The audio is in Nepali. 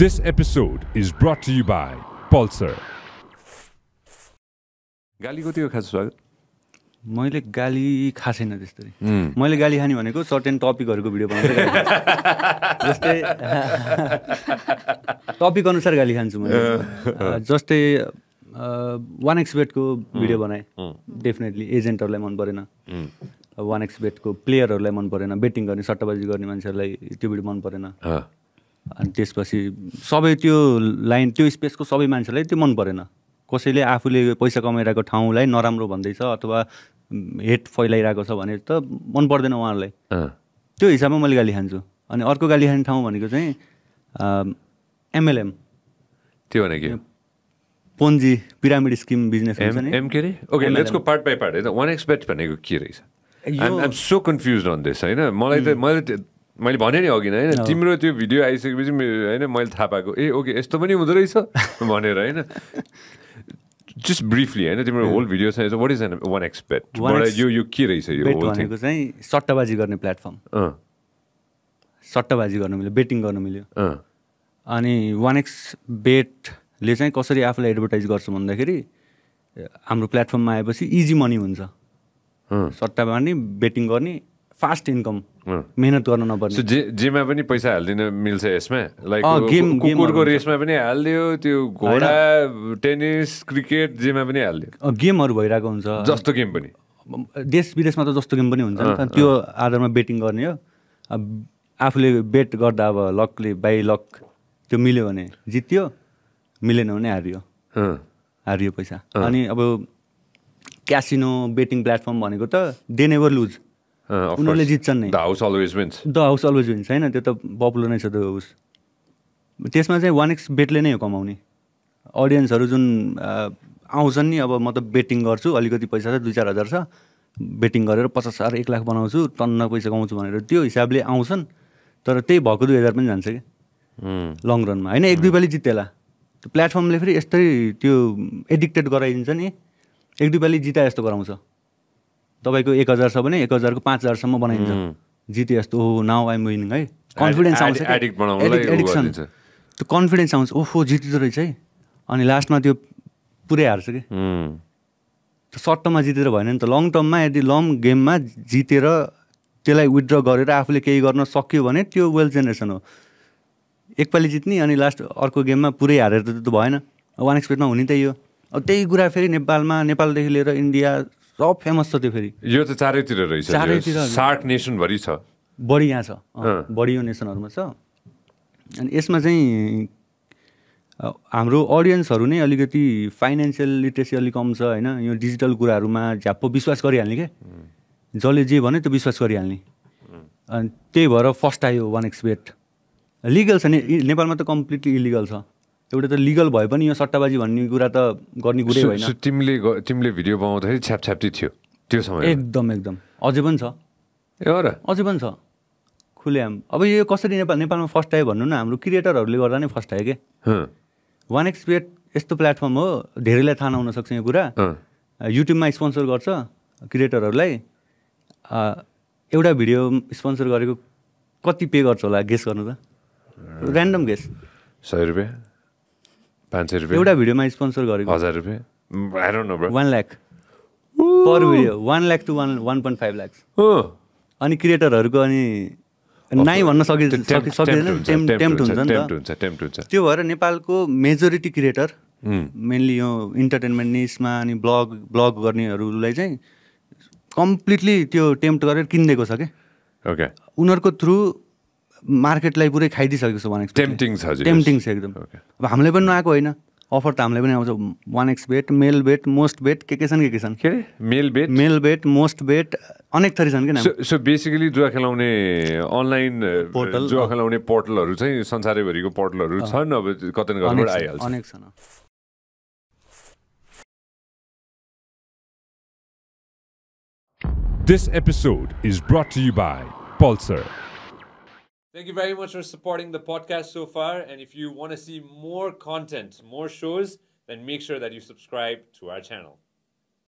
This episode is brought to you by Pulsar. गालीको त्यो खास स्वागत। मैले गाली खाएको छैन त्यस्तरी मैले गाली खाने भनेको सर्टेन टपिकहरूको भिडियो खान्छु। जस्तै टपिक अनुसार गाली खान्छु मैले। जस्तै वान एक्स बेटको भिडियो बनाएँ। डेफिनेटली एजेन्टहरूलाई मन परेन। वान एक्स बेटको प्लेयरहरूलाई मन परेन। बेटिङ गर्ने सट्टाबाजी गर्ने मान्छेहरूलाई त्यो भिडियो मन परेन। अनि त्यसपछि सबै त्यो लाइन त्यो स्पेसको सबै मान्छेलाई त्यो मन परेन। कसैले आफूले पैसा कमाइरहेको ठाउँलाई नराम्रो भन्दैछ अथवा हेट फैलाइरहेको छ भने त मन पर्दैन उहाँहरूलाई त्यो हिसाबमा मैले गाली खान्छु। अनि अर्को गाली खाने ठाउँ भनेको चाहिँ एमएलएम। त्यो भने के Ponzi pyramid scheme business part by part होइन? वान एक्सपेक्ट भनेको के रहेछ? सो कन्फ्युज अन दिस होइन? मलाई त मैले मैले भने नि अघि नै होइन तिम्रो त्यो भिडियो आइसकेपछि होइन मैले थाहा पाएको ए ओके यस्तो पनि हुँदो रहेछ? भनेर होइन। जस्ट ब्रिफली होइन तिम्रो होल भिडियो छ what is an one expect यो यो के रहेछ यो भनेको चाहिँ सट्टाबाजी गर्ने प्लेटफर्म सट्टाबाजी गर्न मिल्यो बेटिङ गर्न मिल्यो। अनि वान एक्स बेटले चाहिँ कसरी आफूलाई एडभर्टाइज गर्छ भन्दाखेरि हाम्रो प्लेटफर्ममा आएपछि इजी मनी हुन्छ। सट्टा मार्ने बेटिङ गर्ने फास्ट इन्कम मेहनत गर्न नपर्ने। जे जेमा पनि पैसा हालिदिन मिल्छ यसमा। लाइक गेम- कुकुरको। रेसमा पनि हालिदियो त्यो घोडा टेनिस क्रिकेट जेमा पनि हालिदियो। गेमहरू भइरहेको हुन्छ। जस्तो गेम पनि। देश विदेशमा त जस्तो गेम पनि हुन्छ नि त्यो आधारमा बेटिङ गर्ने हो। आफूले बेट गर्दा अब लकले बाई लक त्यो मिल्यो भने जित्यो मिलेन भने हारियो। हारियो पैसा। अनि अब क्यासिनो बेटिङ प्लेटफर्म भनेको त दे नेभर लुज। उनीहरूले course. जित्छन् नै। The house always wins. The house always wins होइन? त्यो त पपुलर नै छ त्यो हाउस त्यसमा चाहिँ वान एक्स बेटले नै हो कमाउने। अडियन्सहरू जुन आउँछन् नि अब म त बेटिङ गर्छु अलिकति पैसा छ दुई चार हजार छ। बेटिङ गरेर पचास हजार एक लाख बनाउँछु टन्न पैसा कमाउँछु भनेर त्यो हिसाबले आउँछन्। तर त्यही भएको दुई हजार पनि जान्छ कि। लङ रनमा होइन एक दुई पालि जितेला। प्लेटफर्मले फेरि यस्तै त्यो एडिक्टेड गराइदिन्छ नि। एक दुई पालि जिता जस्तो गराउँछ। तपाईँको एक हजार छ भने एक हजारको पाँच हजारसम्म बनाइदिन्छ जिते जस्तो ओ नाउ आइम विनिङ है। कन्फिडेन्स आउँछ। गरिदिन्छ। त्यो कन्फिडेन्स आउँछ। ओहो जितिँदो रहेछ है। अनि लास्टमा त्यो पुरै हार्छ कि त्यो सर्ट टर्ममा जितेर भएन नि त। लङ टर्ममा यदि लङ गेममा जितेर त्यसलाई विथड्र गरेर आफूले केही गर्न सक्यो भने त्यो वेल जेनेरेसन हो। एकपालि जित्ने अनि लास्ट अर्को गेममा पुरै हारेर त त्यो भएन। वान एक्सपेक्टमा हुने त्यही हो। अब त्यही कुरा फेरि नेपालमा नेपालदेखि लिएर इन्डिया सब फेमस छ त्यो फेरि। यो त चारैतिर रहेछ। चारैतिर। सार्क नेसनभरि छ। बढी यहाँ छ। बढी यो नेसनहरूमा छ। अनि यसमा चाहिँ हाम्रो अडियन्सहरू नै अलिकति फाइनेन्सियल लिट्रेसी अलिक कम छ होइन? यो डिजिटल कुराहरूमा झ्याप्प विश्वास गरिहाल्ने क्या जसले जे भन्यो त्यो विश्वास गरिहाल्ने। अनि त्यही भएर फर्स्ट आयो वान एक्स बेट लिगल छ नि। नेपालमा त कम्प्लिटली इलिगल छ। एउटा त लिगल भए पनि यो सट्टाबाजी भन्ने कुरा त गर्ने कुरै होइन। तिमीले तिमीले भिडियो बनाउँदाखेरि छ्याप छ्याप्ती थियो त्यो समय एकदम एकदम। अझै पनि छ। ए हो र। अझै पनि छ। खुलेआम अब यो कसरी नेपाल नेपालमा फर्स्ट आयो भन्नु न? हाम्रो क्रिएटरहरूले गर्दा नै फर्स्ट आयो कि? वान एक्स यस्तो प्लेटफर्म हो धेरैलाई थाहा नहुन सक्छ यो कुरा। युट्युबमा स्पोन्सर गर्छ क्रिएटरहरूलाई एउटा भिडियो स्पोन्सर गरेको कति पे गर्छ होला? गेस गर्नु त। ऱ्यान्डम गेस सय रुपियाँ। पाँच सय रुपियाँ। एउटा भिडियोमा स्पोन्सर गरेको। हजार रुपियाँ? One lakh per video one lakh to one one point five lakh अनि क्रिएटरहरूको अनि नाइ भन्न सकि सकि- सकिँदैन। टेम्प टेम्प हुन्छ नि टेम्प त हुन्छ टेम्प हुन्छ। त्यो भएर नेपालको मेजोरिटी क्रिएटर मेनली यो इन्टरटेनमेन्ट निसमा अनि ब्लग ब्लग गर्नेहरूलाई चाहिँ कम्प्लिटली त्यो टेम्प्ट गरेर किनिदिएको छ क्या उनीहरूको थ्रु मार्केटलाई पुरै खाइदिइसकेको छ वान एक्स टेम्पटिङ छ टेम्पटिङ छ एकदम. अब हामीलाई पनि नआएको होइन। अफर त हामीलाई पनि आउँछ। One X bet Melbet Mostbet के के छन् के के छन्? के मेल बेट मेल बेट मोस्ट बेट अनेक थरी छन् कि नाम? सो बेसिकली जुवा खेलाउने अनलाइन Portal, जुवा। खेलाउने पोर्टलहरू चाहिँ संसारैभरिको पोर्टलहरू छन्। अब कतै न अनेक कतैबाट छन्, आइहाल्छ। अनेक छन्। This episode is brought to you by Pulsar. Thank you very much for supporting the podcast so far. And if you want to see more content, more shows, then make sure that you subscribe to our channel.